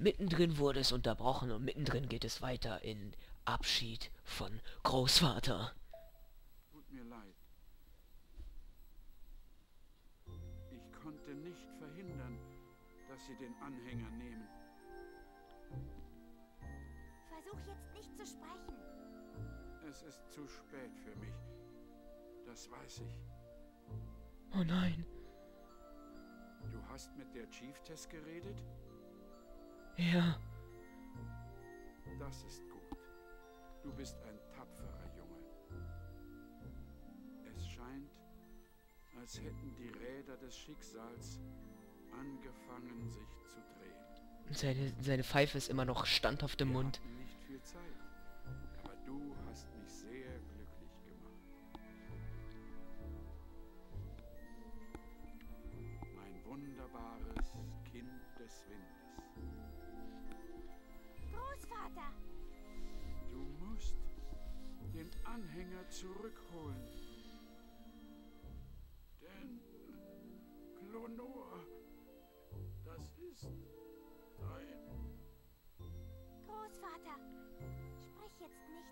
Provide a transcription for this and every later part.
Mittendrin wurde es unterbrochen und mittendrin geht es weiter in Abschied von Großvater. Tut mir leid. Ich konnte nicht verhindern, dass Sie den Anhänger nehmen. Versuch jetzt nicht zu sprechen. Es ist zu spät für mich. Das weiß ich. Oh nein. Du hast mit der Chieftess geredet? Ja. Das ist gut. Du bist ein tapferer Junge. Es scheint, als hätten die Räder des Schicksals angefangen, sich zu drehen. Seine, seine Pfeife ist immer noch standhaft im Wir Mund. nicht viel Zeit, aber du hast mich sehr glücklich gemacht. Mein wunderbares Kind des Windes. Großvater! Du musst den Anhänger zurückholen. Denn Klonor, das ist dein... Großvater! Sprich jetzt nicht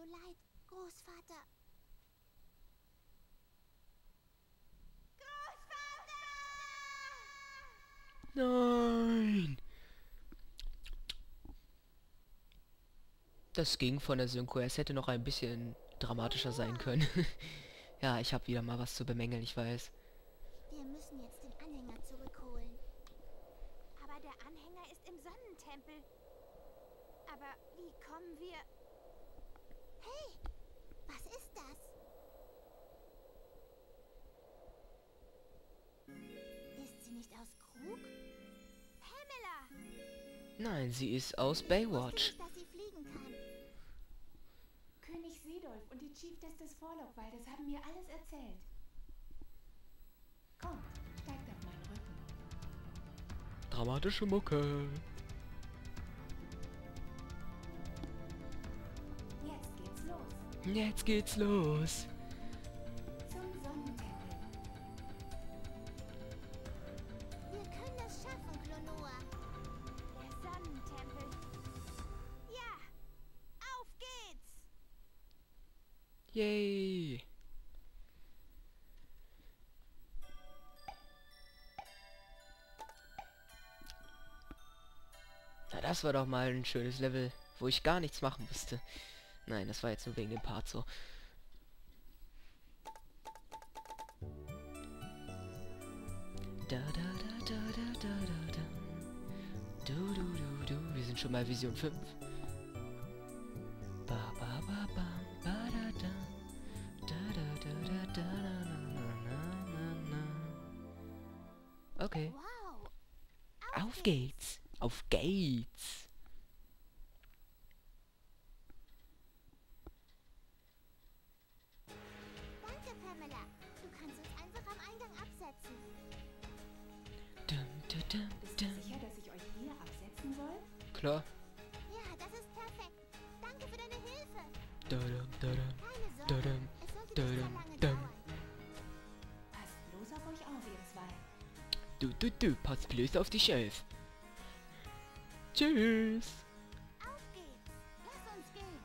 so leid, Großvater. Nein. Das ging von der Synchro. Es hätte noch ein bisschen dramatischer sein können. ja, ich habe wieder mal was zu bemängeln, ich weiß. Wir müssen jetzt den Anhänger zurückholen. Aber der Anhänger ist im Sonnentempel. Aber wie kommen wir... Hey, was ist das? Ist sie nicht aus Krug? Pamela! Nein, sie ist aus Baywatch. nicht, dass sie fliegen kann. König Sedolf und die Chiefess des Vorlockwaldes haben mir alles erzählt. Kommt, steigt auf meinen Rücken. Dramatische Mucke. Jetzt geht's los. Jetzt geht's los. Das war doch mal ein schönes Level, wo ich gar nichts machen musste. Nein, das war jetzt nur wegen dem Part so. Da da da. Du du du du. Wir sind schon bei Vision 5. Ba ba ba ba ba da da. Da da da da da na na na na na. Okay. Auf geht's. Auf geht's. Danke, Pamela. Du kannst uns einfach am Eingang absetzen. Dum, dum, dum, Bist du sicher, dass ich euch hier absetzen soll? Klar. Ja, das ist perfekt. Danke für deine Hilfe. Dadum, dadum, sehr lange dum. dauern. Passt bloß auf euch auf, ihr zwei. Du, du, du, pass bloß auf dich auf. Tschüss. Auf geht's. Lass uns gehen.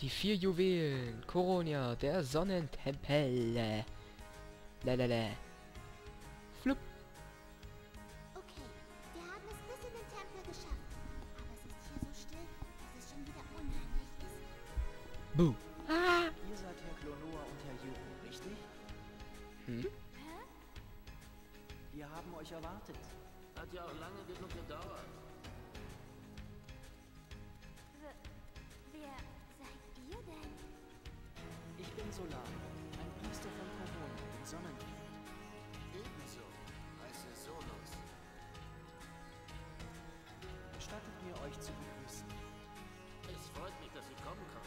Die vier Juwelen. Koronia, der Sonnentempel. Lalala. Flup. Okay, wir haben es bis in den Tempel geschafft. Aber es ist hier so still, dass es schon wieder unheimlich ist. Buh. Ihr seid Herr Klonoa und Herr Juhu, richtig? Hm? Wir haben euch erwartet. Hat ja auch lange genug gedauert. Wer seid ihr denn? Ich bin Solar, ein Priester von Koron, dem Sonnenkönig. Ebenso. Heiße Solos. Gestattet mir, euch zu begrüßen. Es freut mich, dass Sie kommen konnten.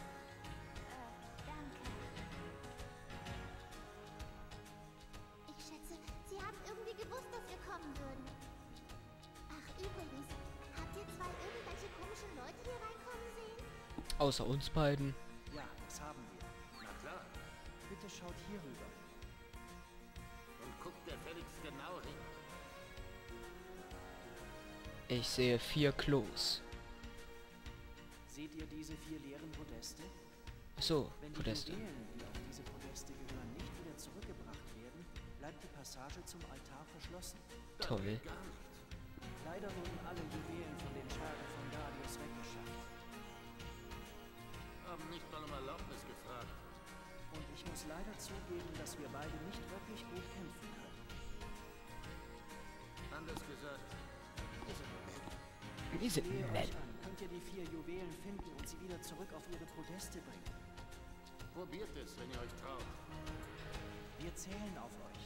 Außer uns beiden. Ja, das haben wir. Na klar. Bitte schaut hier rüber. Und guckt gefälligst genau hin. Ich sehe vier Klos. Seht ihr diese vier leeren Podeste? So, Wenn die Podeste. Juwelen, die auf diese Podeste gehören, nicht wieder zurückgebracht werden, bleibt die Passage zum Altar verschlossen. Toll. Leider wurden alle Juwelen von den Schergen von Darius weggeschafft. Haben nicht mal um Erlaubnis gefragt. Und ich muss leider zugeben, dass wir beide nicht wirklich gut kämpfen können. Anders gesagt, wir sind weg. Wir sind nett. könnt ihr die vier Juwelen finden und sie wieder zurück auf ihre Podeste bringen. Probiert es, wenn ihr euch traut. Wir zählen auf euch.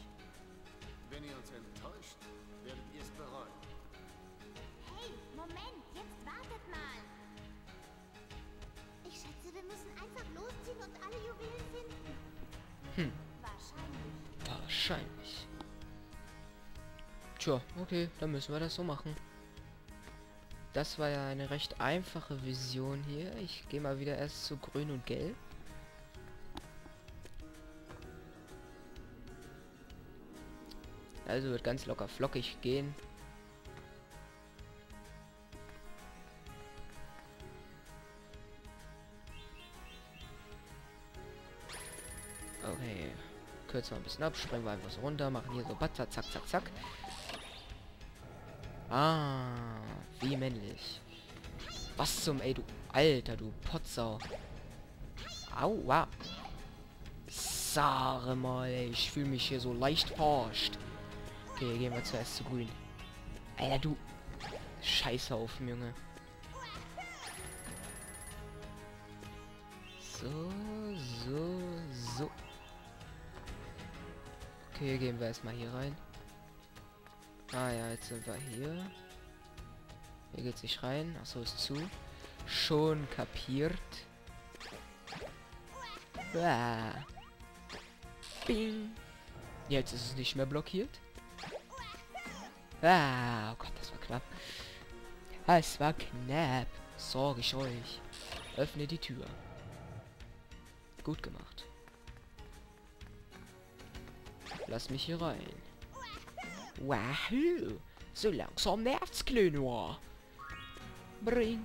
Wenn ihr uns enttäuscht, werdet ihr es bereuen. Hey, Moment, einfach losziehen und alle Juwelen finden. Hm. Wahrscheinlich. Wahrscheinlich. Tja, okay, dann müssen wir das so machen. Das war ja eine recht einfache Vision hier. Ich gehe mal wieder erst zu grün und gelb. Also wird ganz locker flockig gehen. Kürzen wir ein bisschen ab, springen wir einfach so runter, machen hier so Batzer, zack, zack, zack. Ah, wie männlich. Was zum, ey, du Alter, du Potsau. Aua. Sage mal, ey, ich fühle mich hier so leicht verarscht. Okay, gehen wir zuerst zu grün. Alter, du Scheißhaufen, Junge. So, so, Okay, gehen wir erstmal hier rein. Ah ja, jetzt sind wir hier. Hier geht's nicht rein. Achso, ist zu. Schon kapiert. Ah. Bing. Jetzt ist es nicht mehr blockiert. Ah, oh Gott, das war knapp. Das war knapp. Sorge ich euch. Öffne die Tür. Gut gemacht. Lass mich hier rein. Wahoo! So langsam nervt's, Klönor. Bring.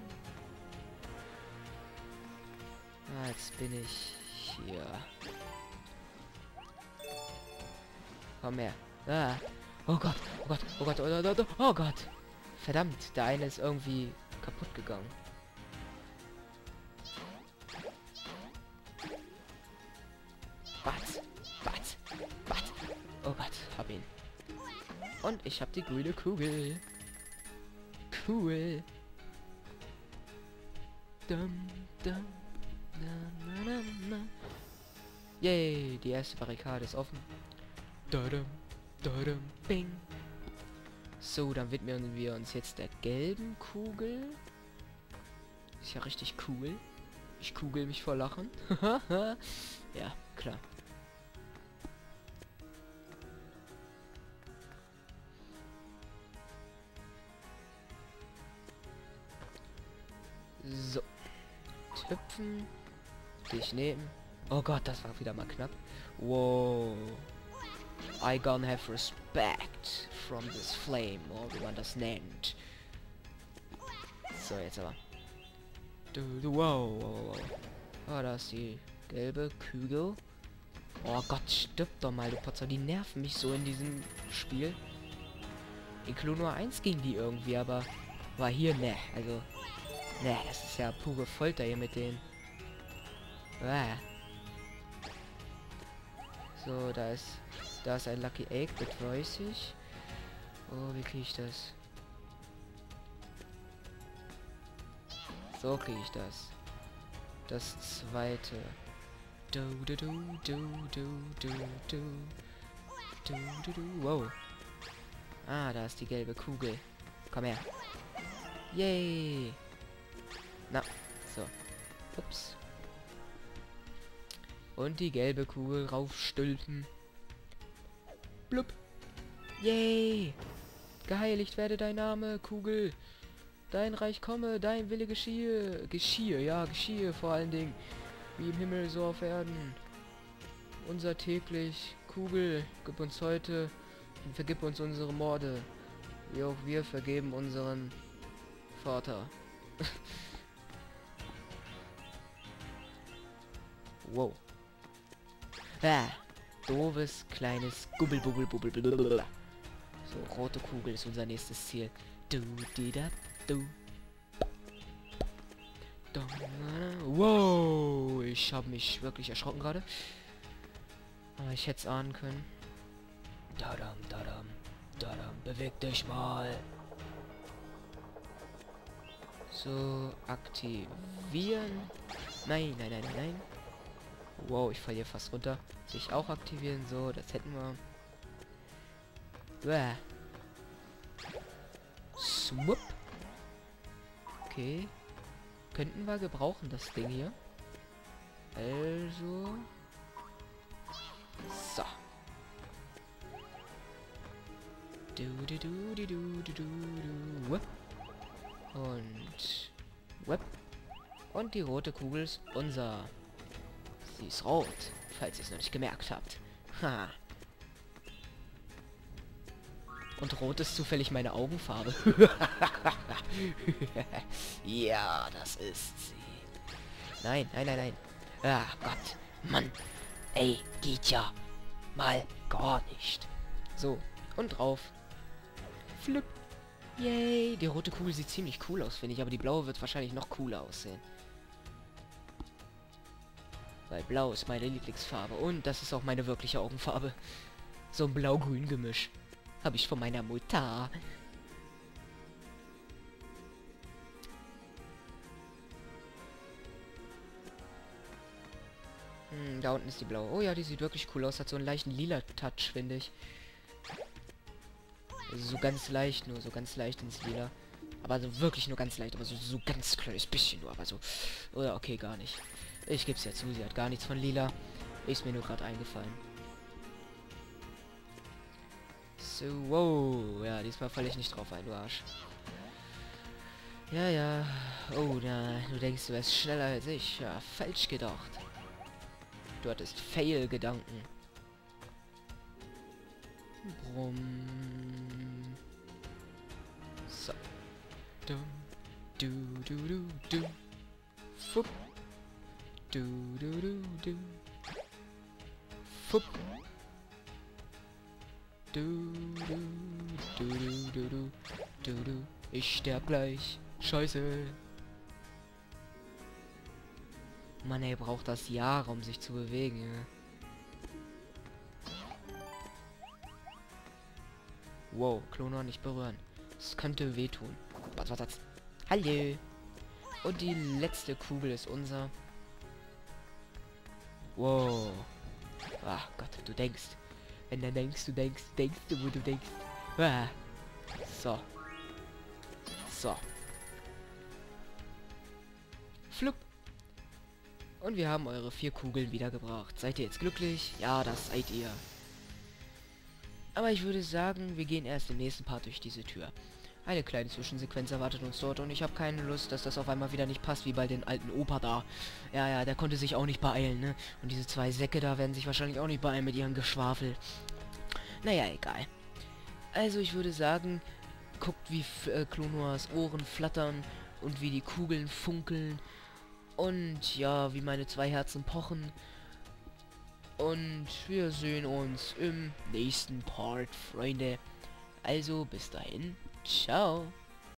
Ah, jetzt bin ich hier. Komm her. Ah. Oh Gott, oh Gott, oh Gott, oh Gott, oh Gott, oh Gott. Verdammt, der eine ist irgendwie kaputt gegangen. Und ich hab die grüne Kugel. Cool. Dum, dum, na, na, na. Yay, die erste Barrikade ist offen. Dadum, dadum, bing. So, dann widmen wir uns jetzt der gelben Kugel. Ist ja richtig cool. Ich kugel mich vor Lachen. ja, klar. Hüpfen. Dich nehmen. Oh Gott, das war wieder mal knapp. Wow. I gonna have respect from this flame, oder wie man das nennt. So, jetzt aber. Du, du, wow, wow, wow. Oh, da ist die gelbe Kugel. Oh Gott, stirb doch mal, du Potzer. Die nerven mich so in diesem Spiel. In Klo nur 1 ging die irgendwie, aber war hier, ne, also. Ne, das ist ja pure Folter hier mit denen. Ah. So, da ist. Da ist ein Lucky Egg, das weiß ich. Oh, wie kriege ich das? So kriege ich das. Das zweite. Du, du, du, du, du, du, du. Du, du, du. Wow. Ah, da ist die gelbe Kugel. Komm her. Yay. Na, so. Ups. Und die gelbe Kugel raufstülpen. Blub. Yay. Geheiligt werde dein Name, Kugel. Dein Reich komme, dein Wille geschiehe. Geschiehe, ja, geschiehe vor allen Dingen. Wie im Himmel, so auf Erden. Unser täglich Kugel, gib uns heute und vergib uns unsere Morde. Wie auch wir vergeben unseren Vater. wow. Ah, doofes, kleines Gubbelbubbelbubbel. So, rote Kugel ist unser nächstes Ziel. Du, di, da, du. Wow, ich habe mich wirklich erschrocken gerade. Aber ich hätte es ahnen können. Dadam, dadam, dadam, beweg dich mal. So, aktivieren. Nein, nein, nein, nein. Wow, ich falle hier fast runter. Sich auch aktivieren, so, das hätten wir. Bäh. Swoop. Okay. Könnten wir gebrauchen, das Ding hier. Also. So. Du, du, du, du, du, du, du, Whip. Und. Whip. Und die rote Kugel ist unser. Sie ist rot, falls ihr es noch nicht gemerkt habt. Ha. Und rot ist zufällig meine Augenfarbe. ja, das ist sie. Nein, nein, nein, nein. Ah, Gott. Mann. Ey, geht ja. Mal gar nicht. So, und drauf. Flip. Yay. Die rote Kugel sieht ziemlich cool aus, finde ich. Aber die blaue wird wahrscheinlich noch cooler aussehen. Weil blau ist meine Lieblingsfarbe. Und das ist auch meine wirkliche Augenfarbe. So ein blau-grün Gemisch. Habe ich von meiner Mutter. Hm, da unten ist die blaue. Oh ja, die sieht wirklich cool aus. Hat so einen leichten lila Touch, finde ich. Also so ganz leicht nur, so ganz leicht ins Lila. Aber so wirklich nur ganz leicht, aber so, so ganz kleines bisschen nur, aber so. Oder okay, gar nicht. Ich gebe es ja zu, sie hat gar nichts von Lila. Ist mir nur gerade eingefallen. So, wow. Ja, diesmal falle ich nicht drauf ein, du Arsch. Ja, ja. Oh, na, du denkst, du wärst schneller als ich. Ja, falsch gedacht. Du hattest Fail-Gedanken. Brumm. So. Du, du, du, du, du. Fupp. Du, du, du, du. Fupp. Du, du, du, du, du, du, du, du. Ich sterb gleich. Scheiße. Mann, ey, braucht das Jahre, um sich zu bewegen, ja. Wow, Klonor nicht berühren. Das könnte wehtun. Was, was, was? Hallo. Und die letzte Kugel ist unser. Wow. Ach Gott, du denkst. Wenn du denkst, du denkst, denkst du, wo du denkst. Ah. So. So. Flup. Und wir haben eure vier Kugeln wiedergebracht. Seid ihr jetzt glücklich? Ja, das seid ihr. Aber ich würde sagen, wir gehen erst im nächsten Part durch diese Tür. Eine kleine Zwischensequenz erwartet uns dort und ich habe keine Lust, dass das auf einmal wieder nicht passt, wie bei den alten Opa da. Ja, ja, der konnte sich auch nicht beeilen, ne? Und diese zwei Säcke da werden sich wahrscheinlich auch nicht beeilen mit ihrem Geschwafel. Naja, egal. Also ich würde sagen, guckt wie äh, Klonoas Ohren flattern und wie die Kugeln funkeln und ja, wie meine zwei Herzen pochen. Und wir sehen uns im nächsten Part, Freunde. Also bis dahin, show.